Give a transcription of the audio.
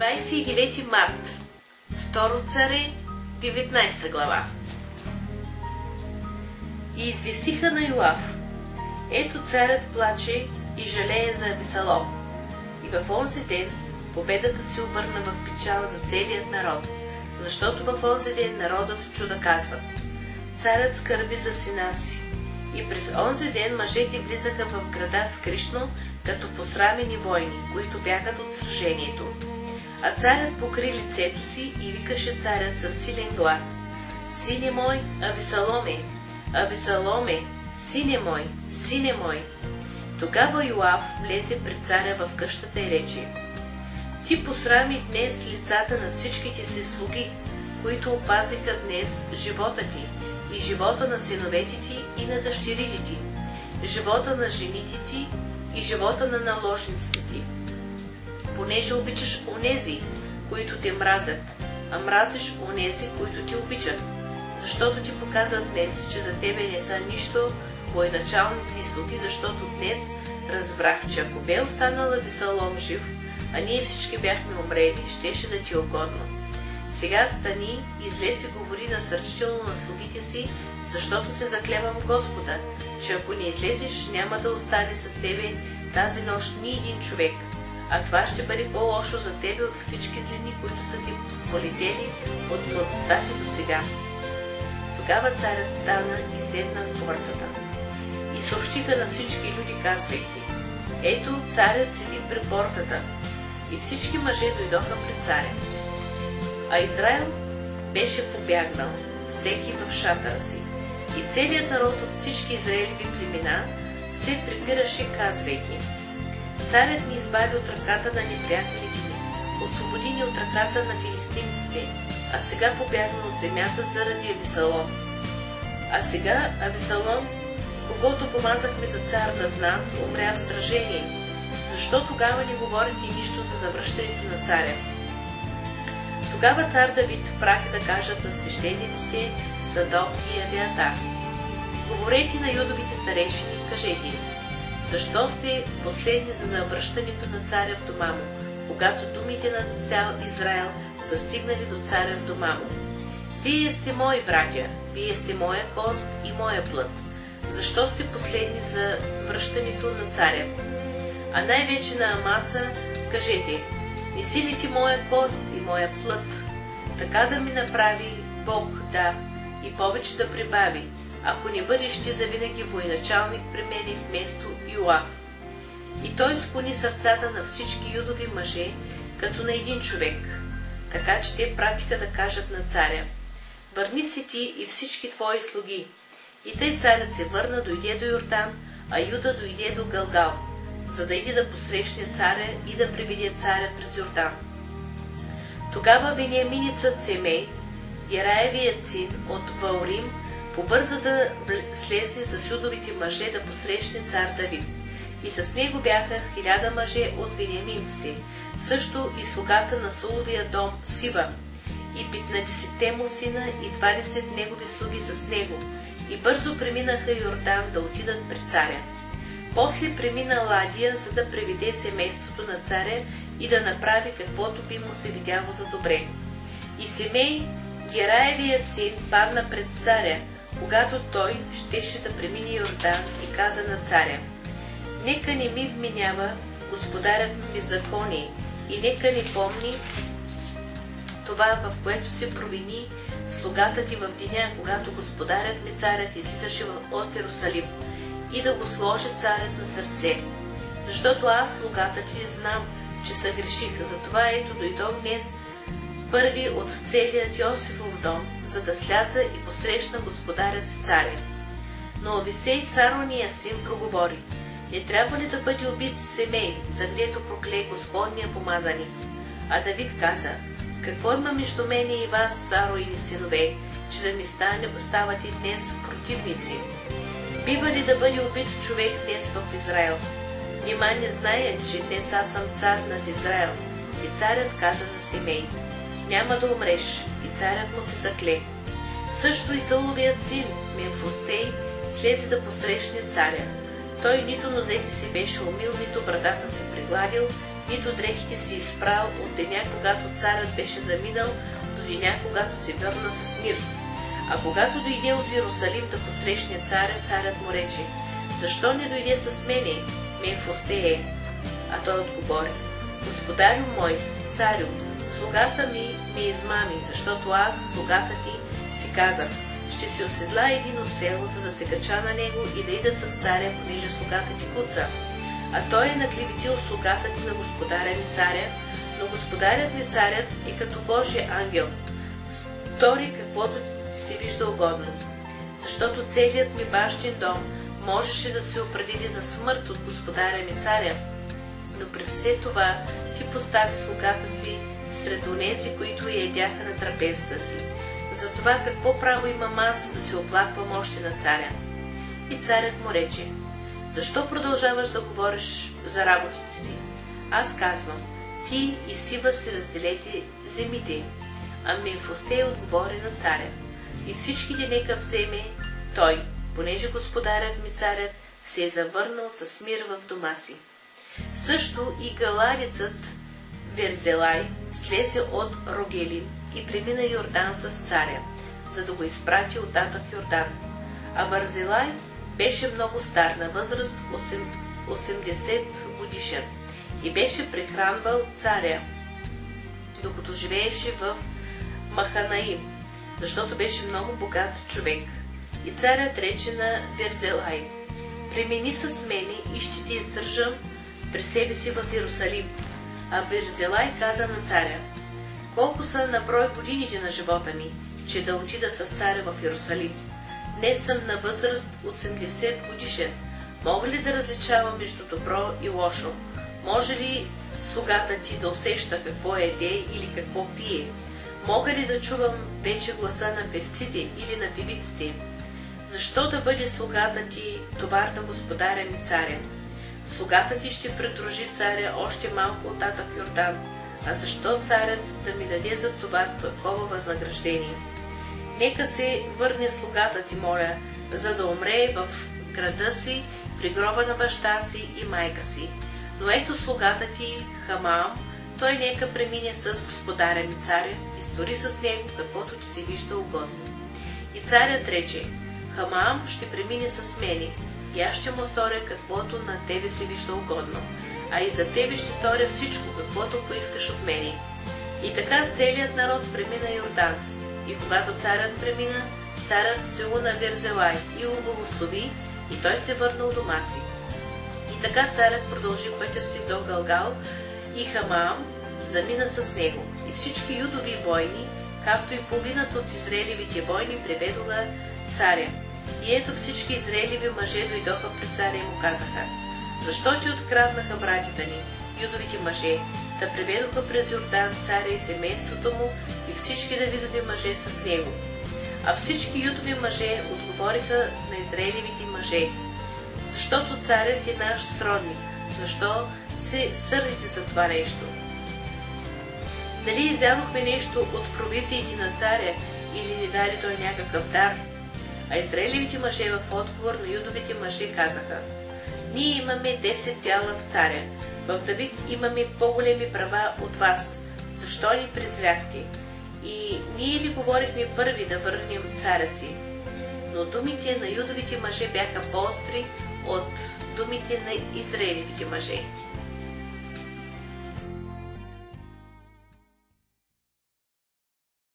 29 март Второ царе, 19 глава И известиха на Йоав. Ето царят плаче и жалее за Абисалом. И в онзи ден победата си обърна в печала за целият народ, защото в онзи ден народът чуда казват. Царят скърби за сина си. И през онзи ден мъжете влизаха в града скришно, като посрамени войни, които бягат от сражението. А царят покри лицето си и викаше царят със силен глас. Сине мой, Ависаломе, Ависаломе, сине мой, сине мой. Тогава Йоав влезе пред царя в къщата и рече. Ти посрами днес лицата на всичките си слуги, които опазиха днес живота ти и живота на синовете ти и на дъщерите ти, живота на жените ти и живота на наложниците ти. Понеже обичаш онези, които те мразят, а мразиш онези, които ти обичат, защото ти показват днес, че за тебе не са нищо военачалници и слуги, защото днес разбрах, че ако бе останала Весалом жив, а ние всички бяхме умрели, щеше да ти е угодно. Сега стани излез и говори насърчително на слугите си, защото се заклевам Господа, че ако не излезеш, няма да остане с тебе тази нощ ни един човек, а това ще бъде по-лошо за тебе от всички злини, които са ти сполетели от младостта ти до сега. Тогава царят стана и седна в портата. И съобщиха на всички люди, казвайки, ето царят седи при портата. И всички мъже дойдоха пред царя. А Израел беше побягнал, всеки в шатъра си. И целият народ от всички израелеви племена се препираше, казвайки, Царят ни избави от ръката на неприятелите ни, освободи ни от ръката на филистимците, а сега побягна от земята заради Ависалом. А сега Ависалом, когато помазахме за цар над нас, умря в сражение. Защо тогава не говорите нищо за завръщането на царя? Тогава цар Давид прати да кажат на свещениците Садок и Авиатар. Говорете на юдовите старешини, кажете им. Защо сте последни за завръщането на царя в дома му, когато думите на цял Израел са стигнали до царя в дома му? Вие сте мои братя, вие сте моя кост и моя плът. Защо сте последни за връщането на царя? А най-вече на Амаса кажете, не силите моя кост и моя плът, така да ми направи Бог, да, и повече да прибави, ако не бъдеш ти завинаги военачалник при мене вместо Йоав. И той склони сърцата на всички юдови мъже, като на един човек, така че те пратиха да кажат на царя, върни си ти и всички твои слуги. И тъй царят се върна, дойде до Йордан, а Юда дойде до Галгал, за да иде да посрещне царя и да приведе царя през Йордан. Тогава Вениаминицът Семей, Гераевият син от Баурим, побърза да слезе с юдовите мъже да посрещне цар Давид. И с него бяха хиляда мъже от вениаминците, също и слугата на Суловия дом Сива, и петнадесетте му сина и двадесет негови слуги с него, и бързо преминаха Йордан да отидат при царя. После премина Ладия, за да приведе семейството на царя и да направи каквото би му се видяло за добре. И Семей, Гераевият син, падна пред царя, когато той щеше да премине Йордан и каза на царя, Нека не ми вменява господарят ми закони и нека не помни това, в което се провини слугата ти в деня, когато господарят ми царят излизаше от Иерусалим и да го сложи царят на сърце. Защото аз, слугата ти, знам, че са грешиха. Затова ето дойдох днес първи от целият Йосифов дом, за да сляза и посрещна господаря си царя. Но Овисей Сарония син проговори, не трябва ли да бъде убит семей, за гдето прокле Господния помазани? А Давид каза, какво има между мене и вас, Саро или синове, че да ми стане, ставате днес противници? Бива ли да бъде убит човек днес в Израел? Нима не знае, че днес аз съм цар над Израел. И царят каза на семей, няма да умреш, и царят му се закле. Също и Сауловият син, Мемфостей, слезе да посрещне царя. Той нито нозете си беше умил, нито брадата си пригладил, нито дрехите си изпрал от деня, когато царят беше заминал, до деня, когато се върна с мир. А когато дойде от Иерусалим да посрещне царя, царят му рече, защо не дойде с мене, Мефостее? А той отговори, Господарю мой, царю, слугата ми ме измами, защото аз, слугата ти, си казах, ще си оседла един осел, за да се кача на него и да ида с царя, понеже слугата ти куца. А той е наклеветил слугата ти на господаря ми царя, но господарят ми царят е като Божия ангел. Стори каквото ти се вижда угодно. Защото целият ми бащин дом можеше да се определи за смърт от господаря ми царя, но при все това ти постави слугата си сред онези, които я едяха на трапезата ти. За това какво право имам аз да се оплаквам още на царя? И царят му рече, защо продължаваш да говориш за работите си? Аз казвам, ти и Сива си разделете земите. А Мефостей отговори на царя. И всичките нека вземе той, понеже господарят ми царят се е завърнал с мир в дома си. Също и галарицът Верзелай слезе от Рогелин и премина Йордан с царя, за да го изпрати от татък Йордан. А Варзелай беше много стар, на възраст 80 годишен и беше прехранвал царя, докато живееше в Маханаим, защото беше много богат човек. И царят рече на Верзелай, премини с мене и ще ти издържам при себе си в Иерусалим. А Верзелай каза на царя, колко са на брой годините на живота ми, че да отида с царя в Иерусалим. Днес съм на възраст 80 годишен. Мога ли да различавам между добро и лошо? Може ли слугата ти да усеща какво еде или какво пие? Мога ли да чувам вече гласа на певците или на певиците? Защо да бъде слугата ти товар на господаря ми царя? Слугата ти ще придружи царя още малко от татък Йордан, а защо царят да ми даде за това такова възнаграждение? Нека се върне слугата ти, моля, за да умре в града си, при гроба на баща си и майка си. Но ето слугата ти, Хамам, той нека премине с господаря ми царя и стори с него каквото ти се вижда угодно. И царят рече, Хамам ще премине с мене, и аз ще му сторя каквото на тебе се вижда угодно, а и за тебе ще сторя всичко, каквото поискаш от мене. И така целият народ премина Йордан, и когато царят премина, царят целуна Верзелай и го благослови, и той се върна у дома си. И така царят продължи пътя си до Галгал и Хамаам замина с него. И всички юдови войни, както и половината от израелевите войни, преведоха царя. И ето всички израелеви мъже дойдоха пред царя и му казаха, защо ти откраднаха братята ни, юдовите мъже, да преведоха през Йордан царя и семейството му и всички Давидови мъже с него. А всички юдови мъже отговориха на израелевите мъже, защото царят е наш сродник, защо се сърдите за това нещо? Дали изядохме нещо от провизиите на царя или ни даде той някакъв дар? А израелевите мъже в отговор на юдовите мъже казаха, ние имаме 10 дяла в царя, в Давид имаме по-големи права от вас. Защо ни презряхте? И ние ли говорихме първи да върнем царя си? Но думите на юдовите мъже бяха по-остри от думите на израелевите мъже.